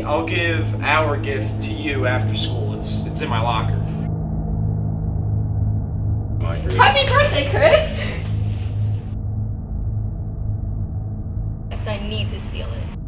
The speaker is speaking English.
I'll give our gift to you after school. It's it's in my locker. Happy birthday, Chris! I need to steal it.